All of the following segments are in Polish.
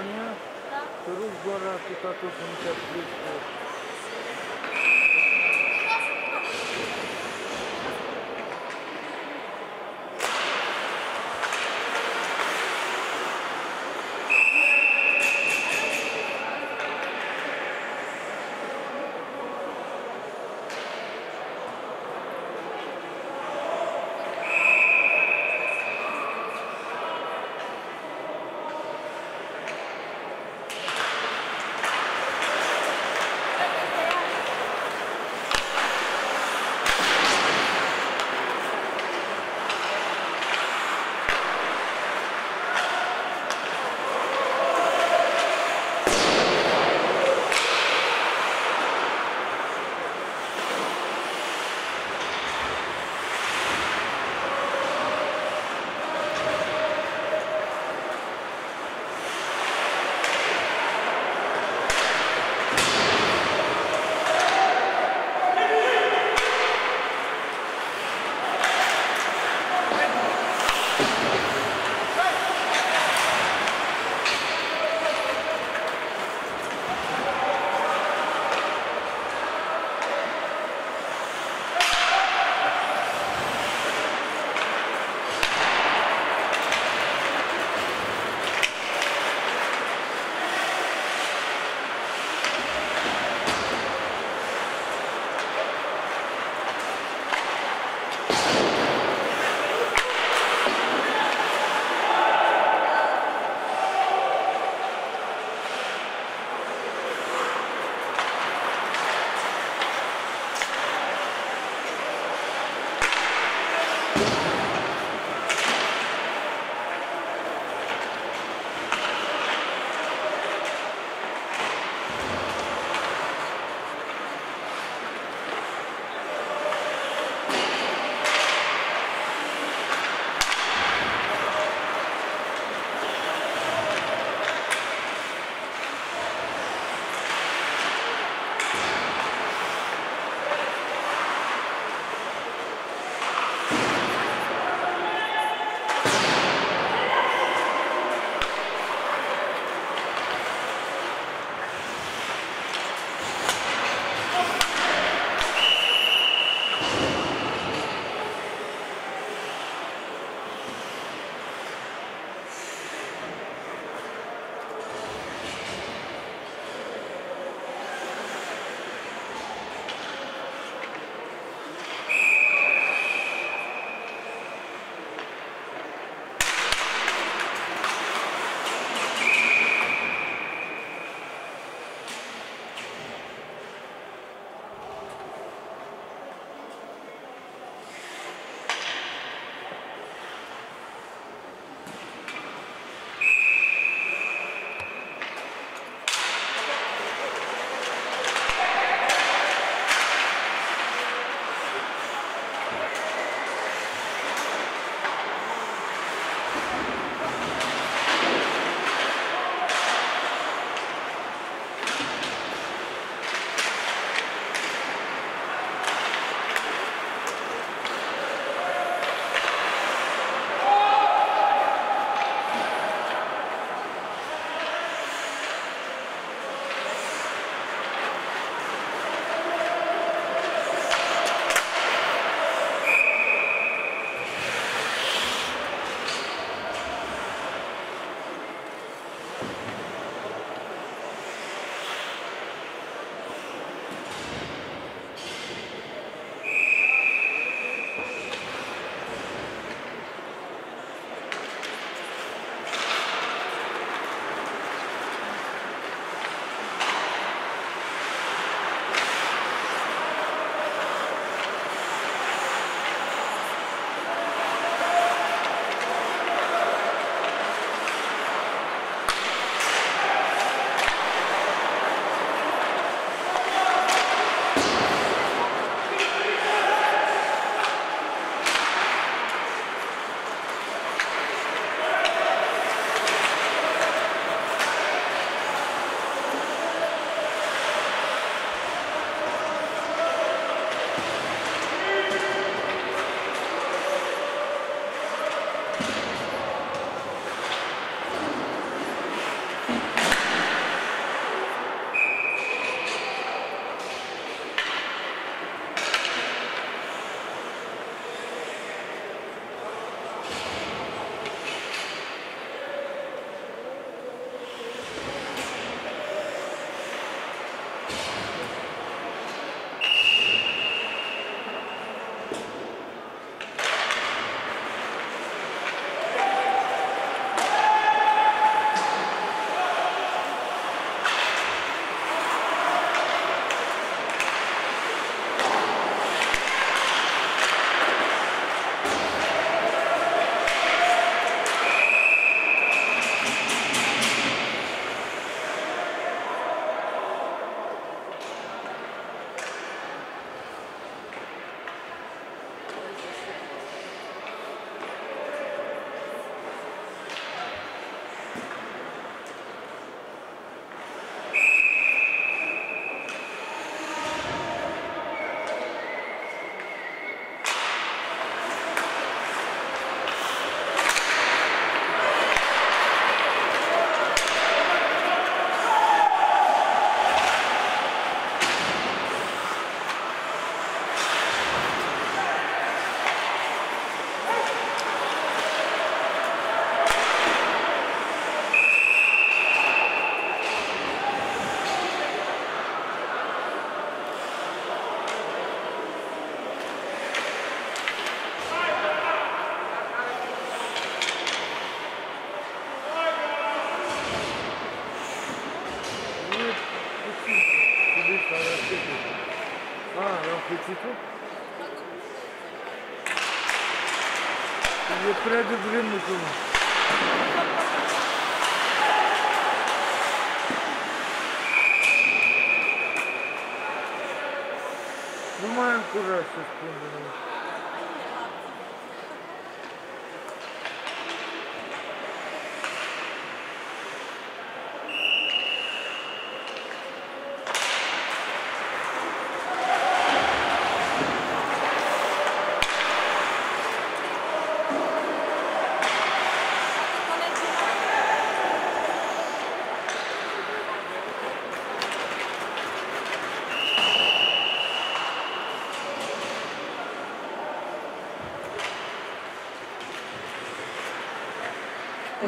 Испания, да. второй город, и который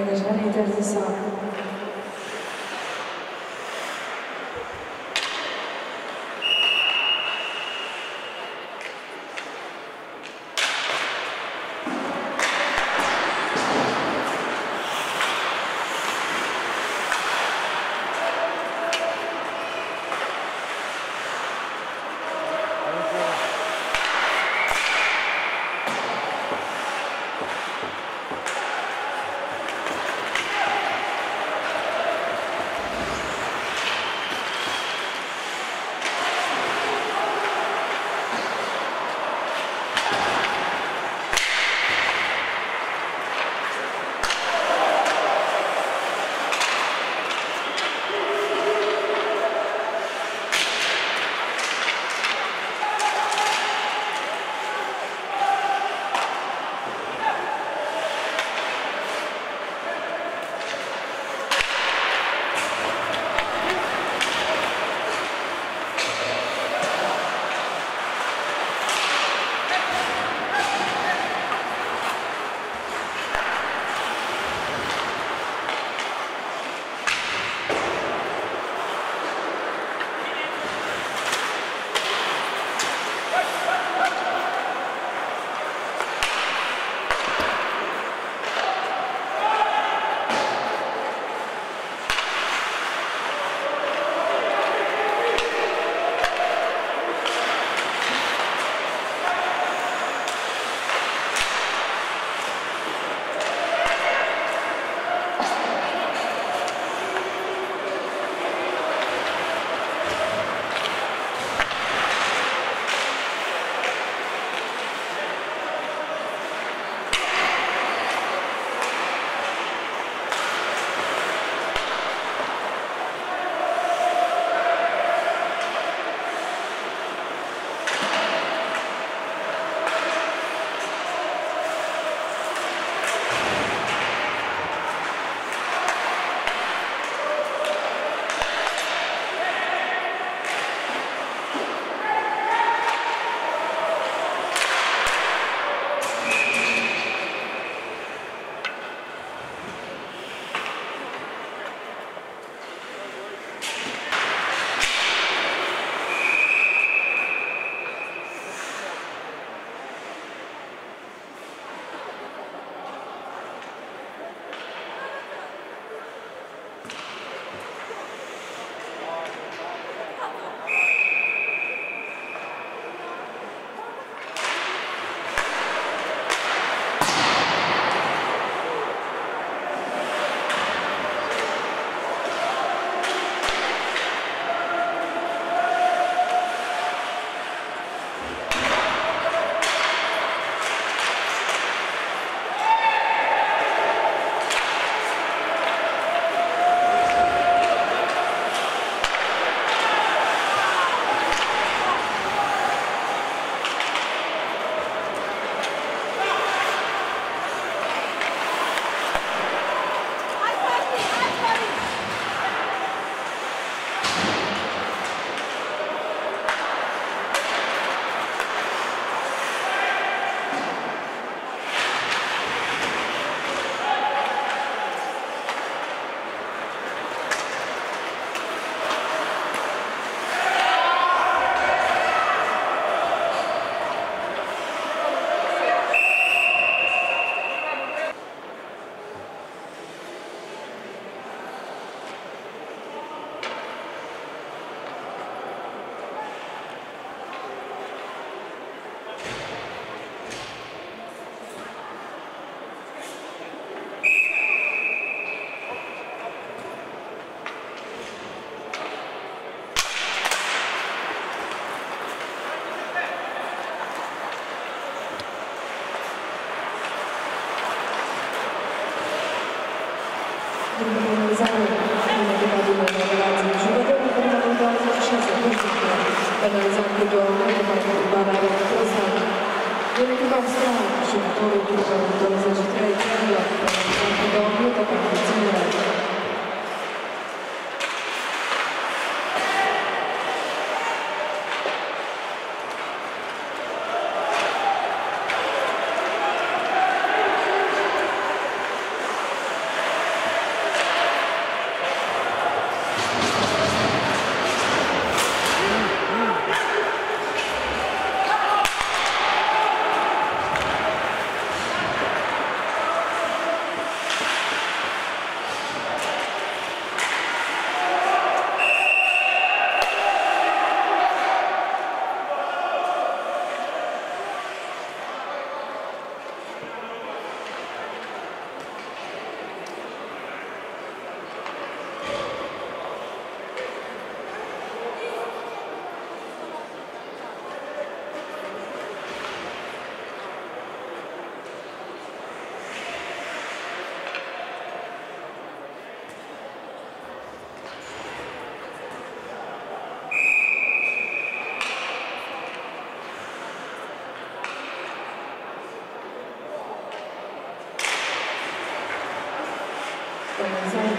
in the generator this.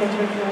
Thank you.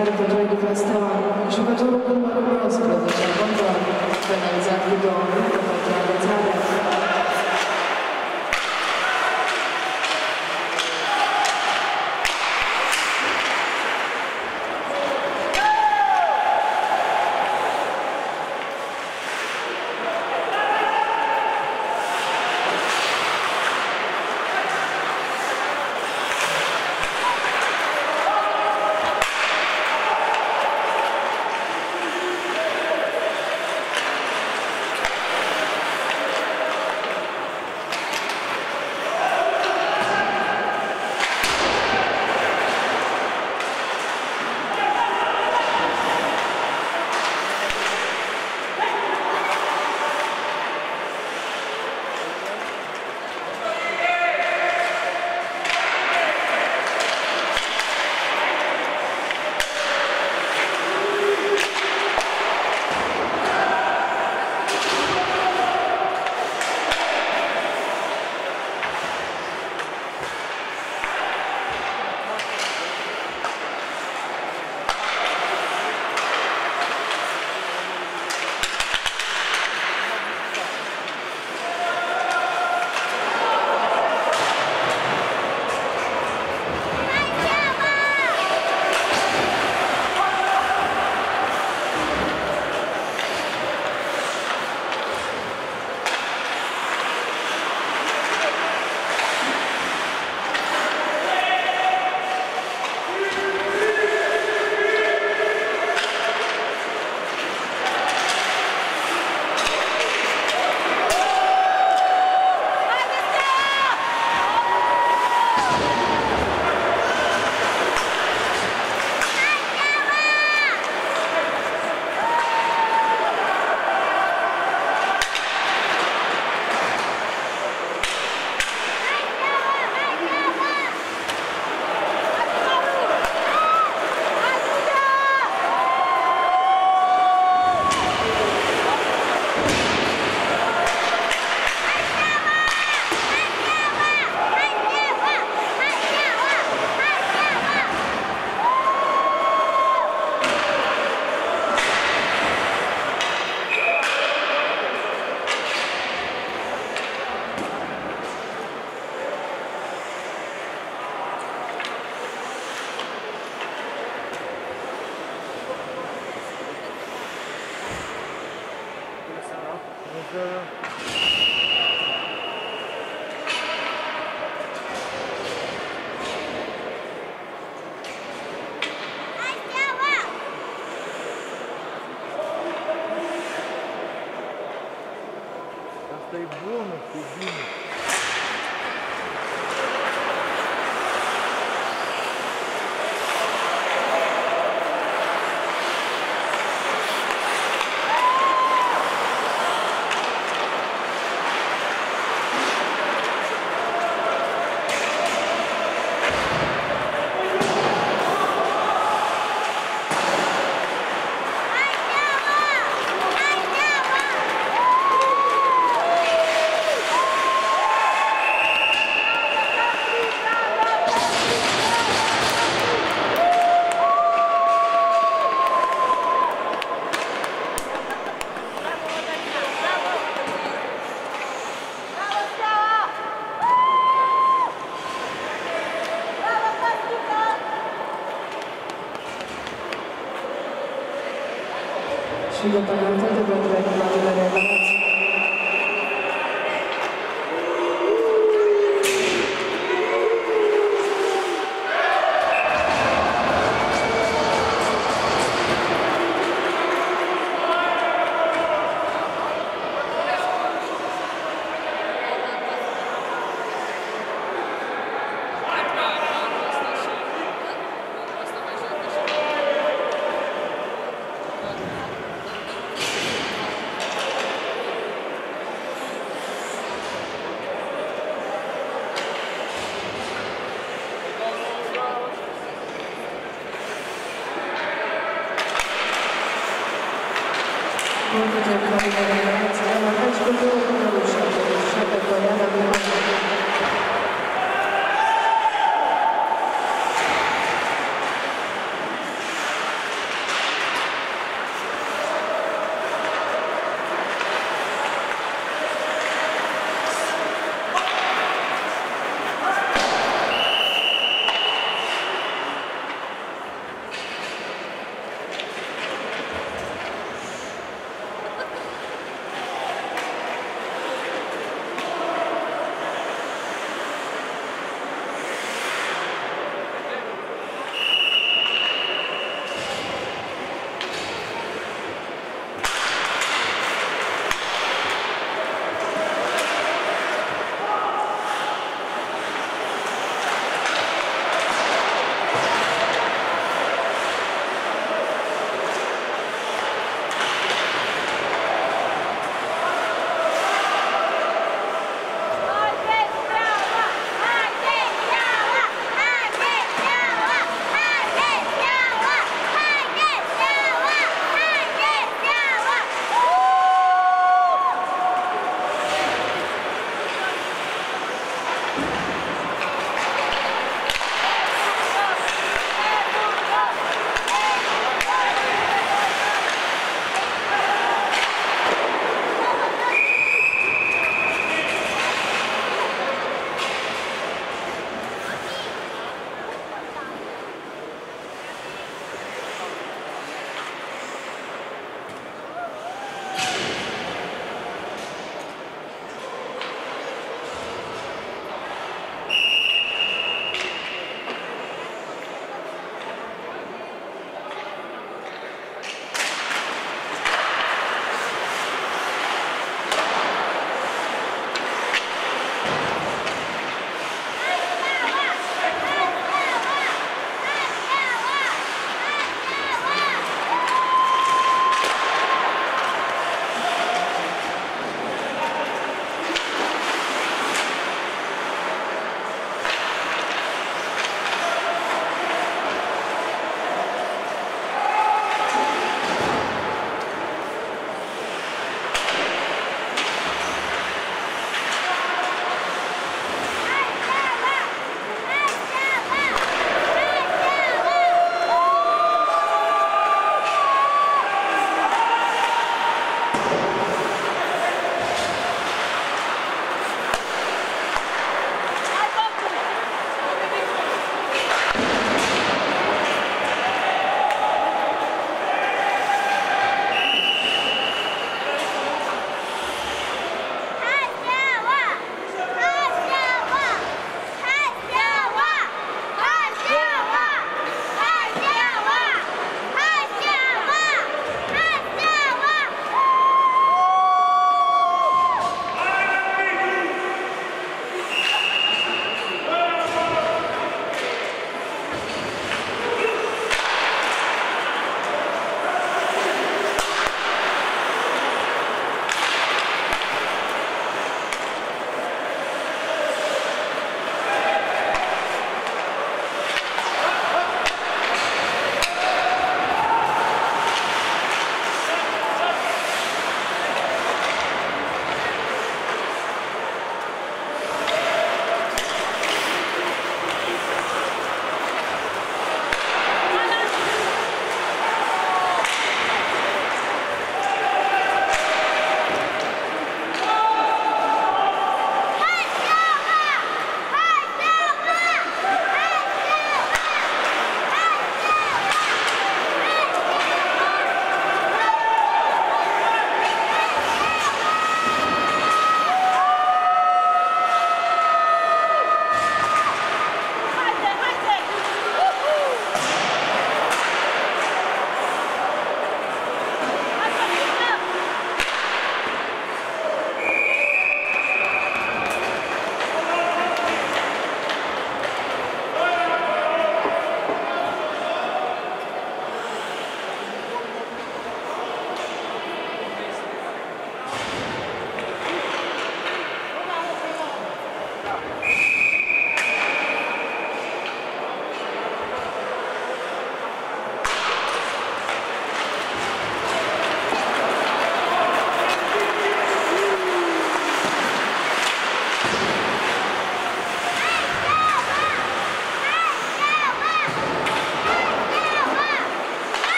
Благодарю, дорогие пастора. Еще готовы были бы вас, когда я вам дам, когда я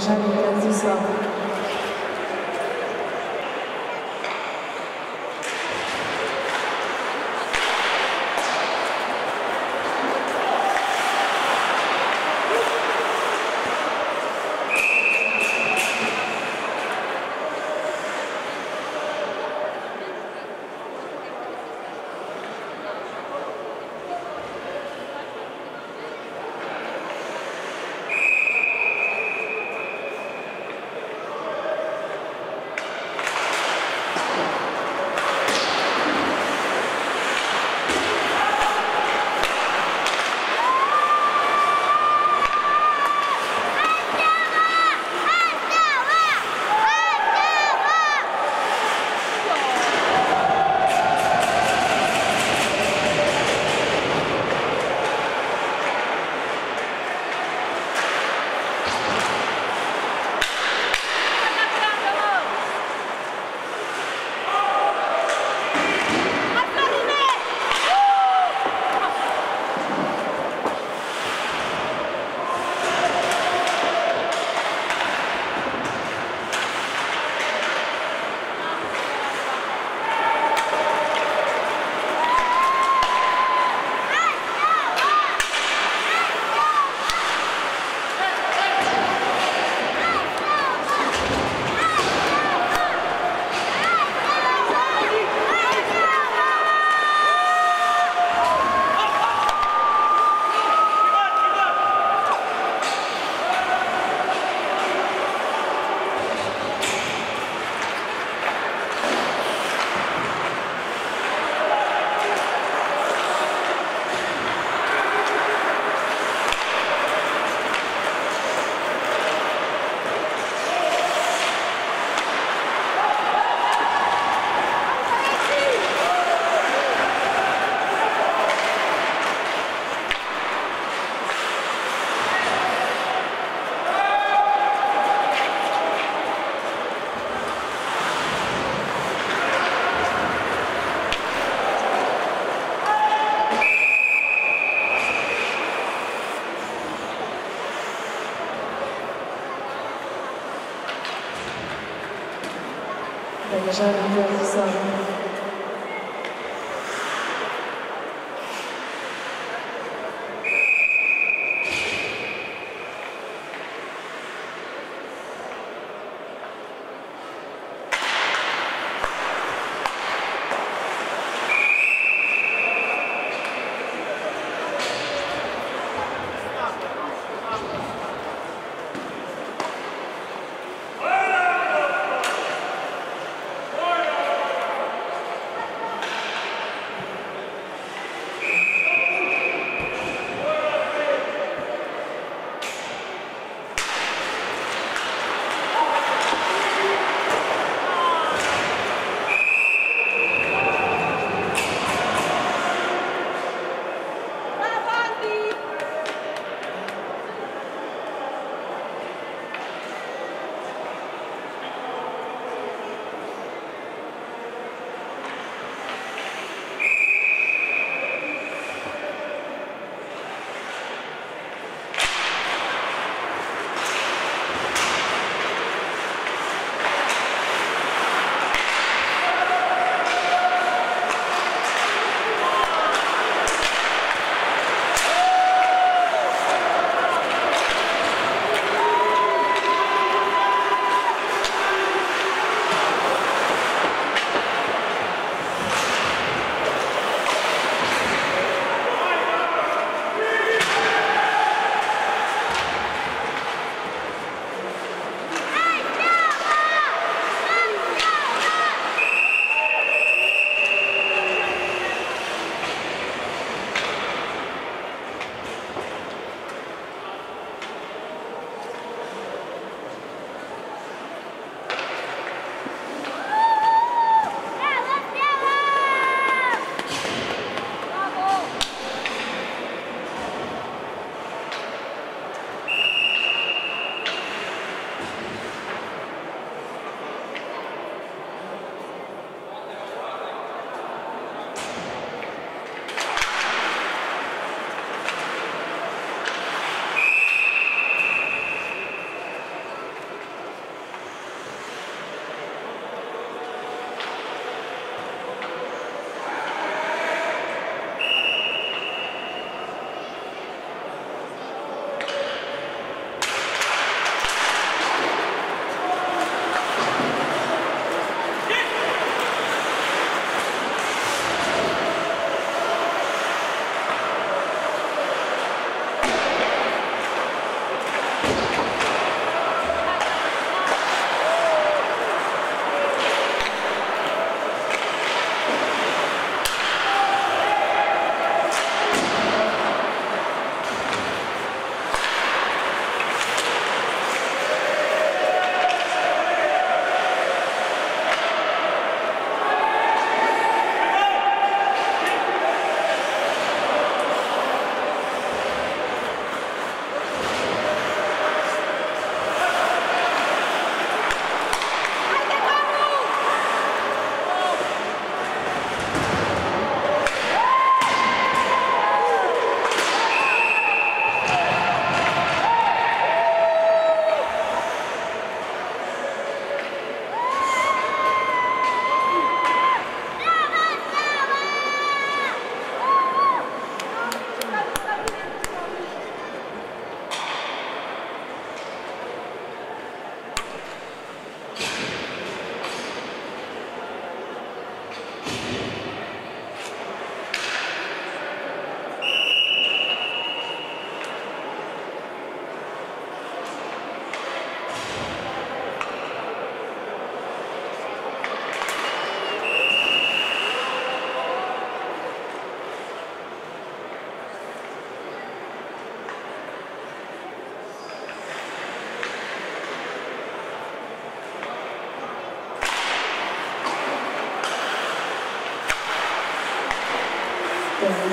Rosario. German Hilfe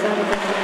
Thank you.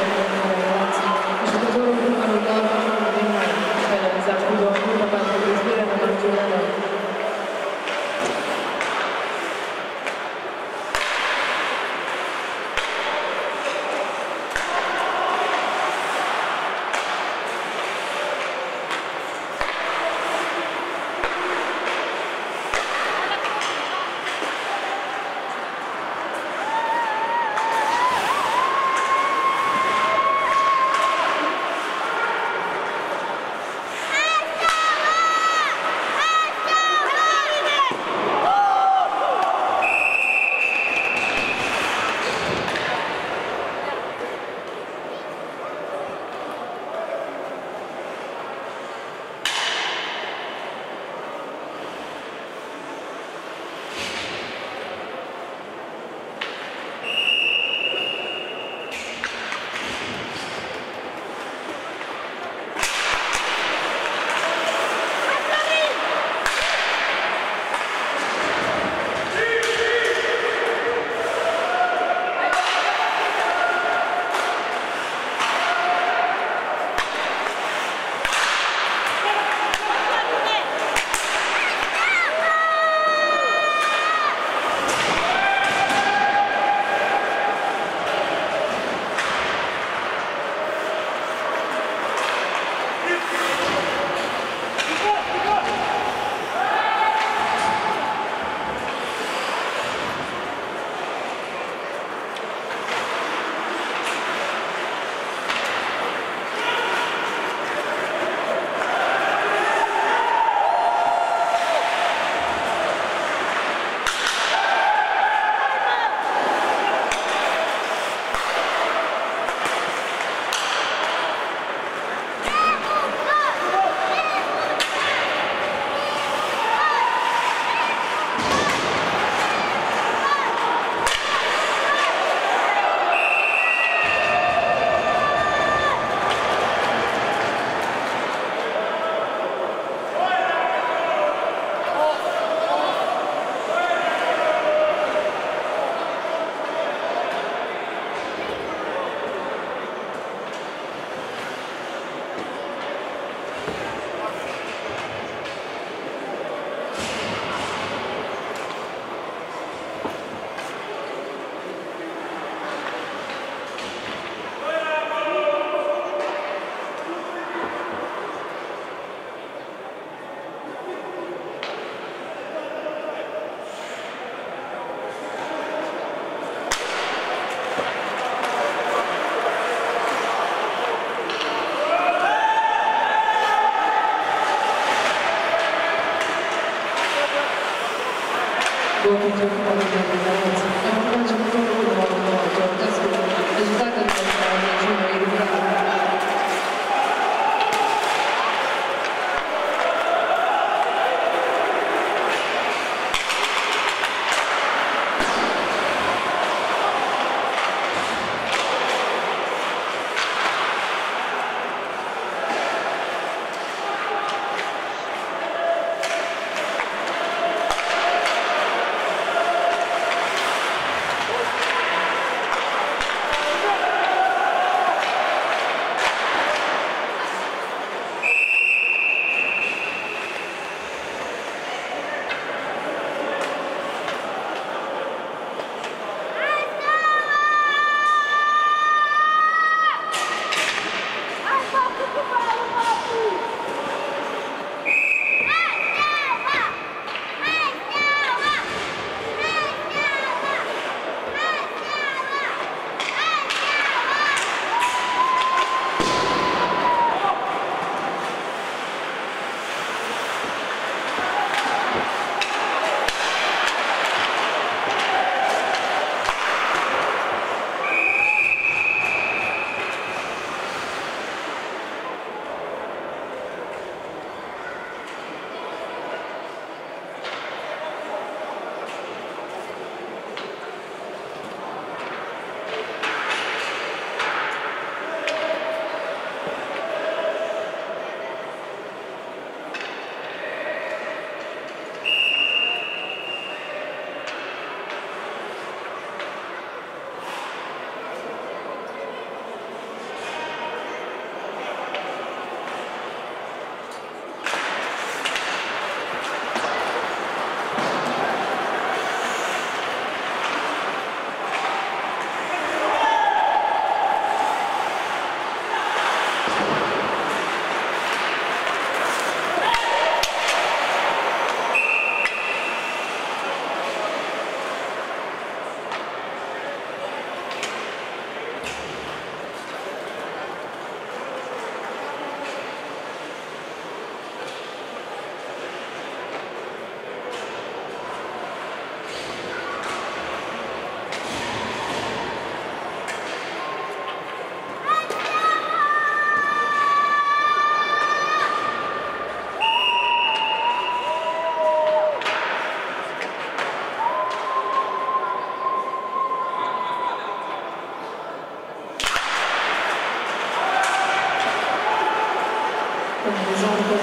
Kanalizatko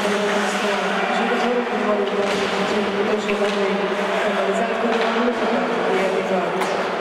Polska,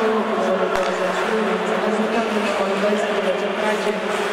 Dzienniku Zoologa Zaczynów, z rezultatów szkoły Wejskiej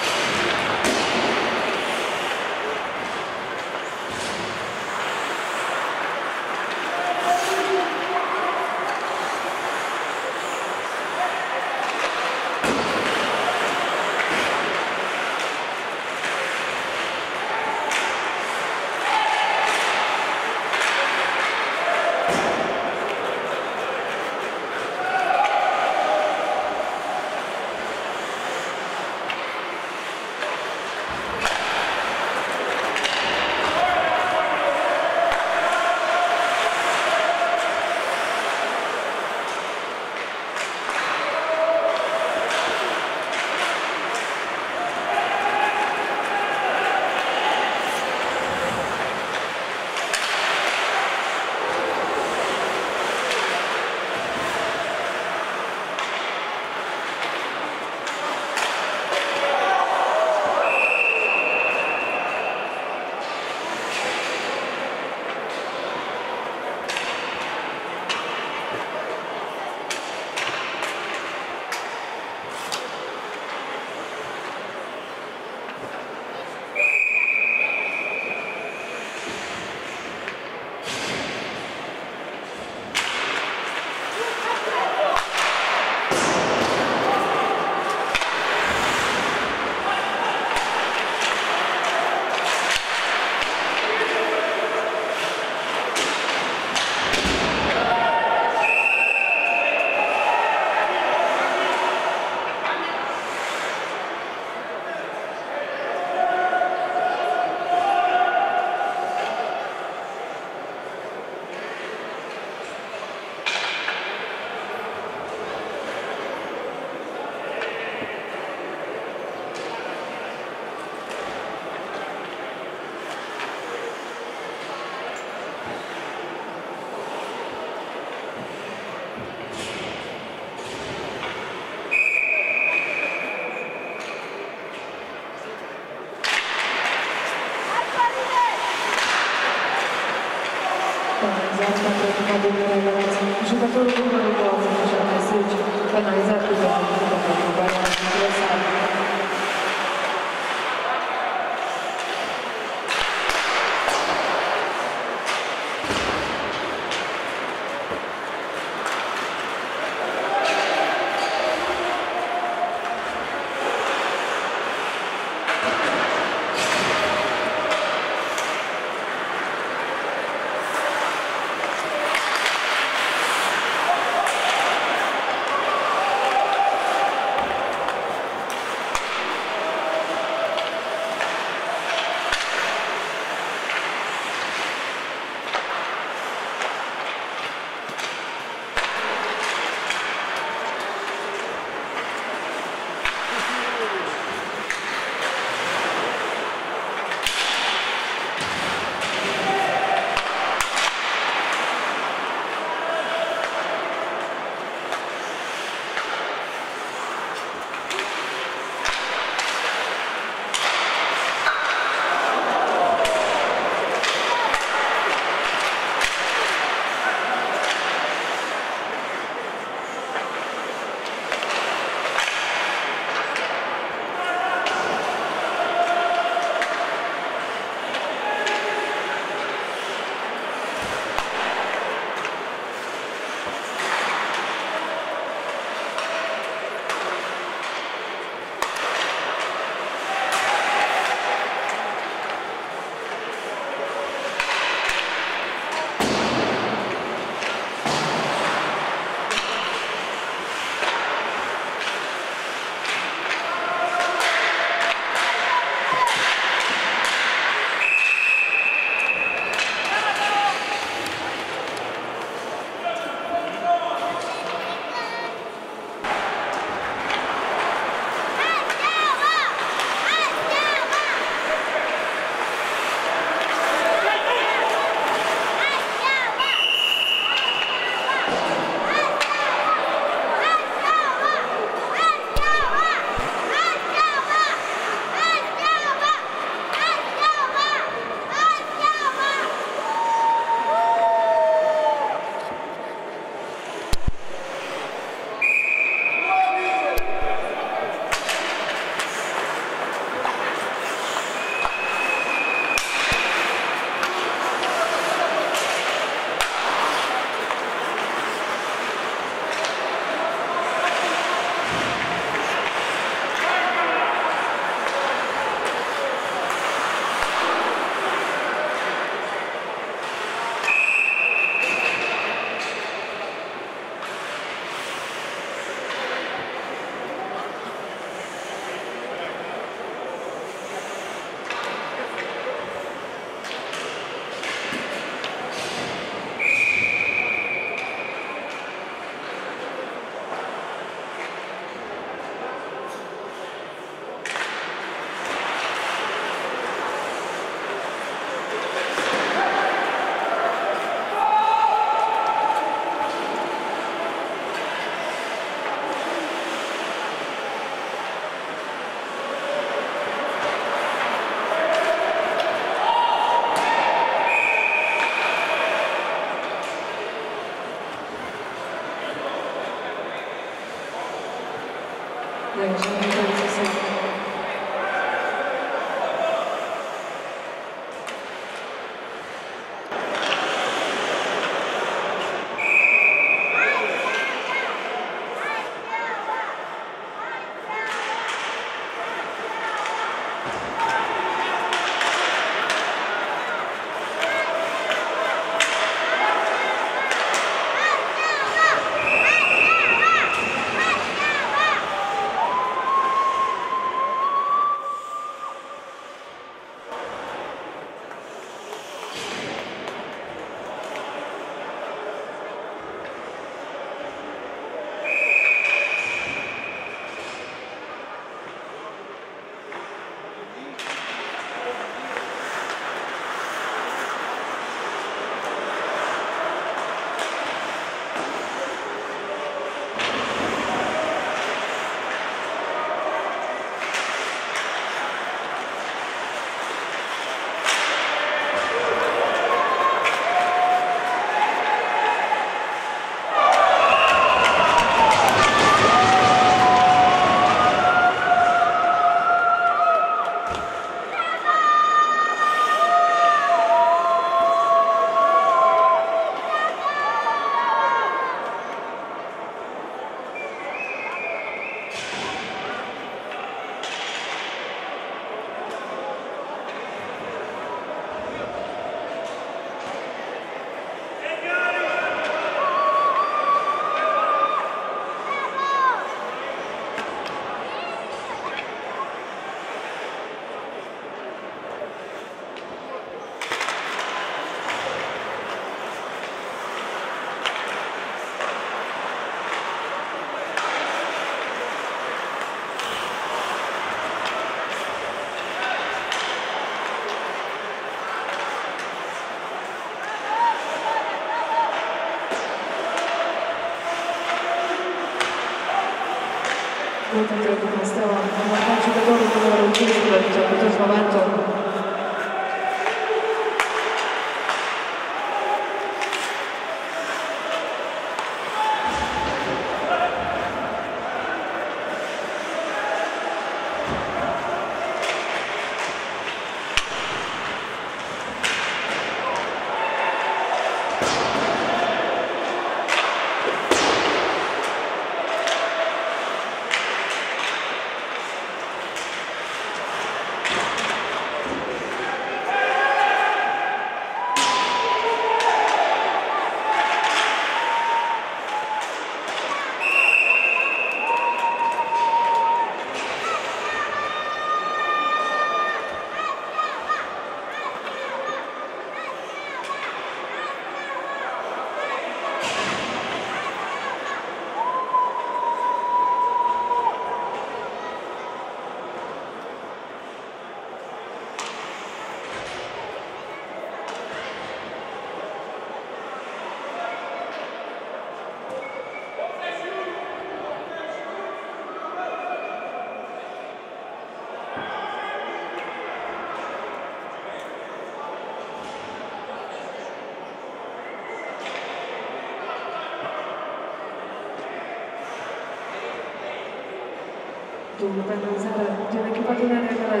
pentru că în țară, din echipa tine are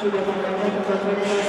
su departamento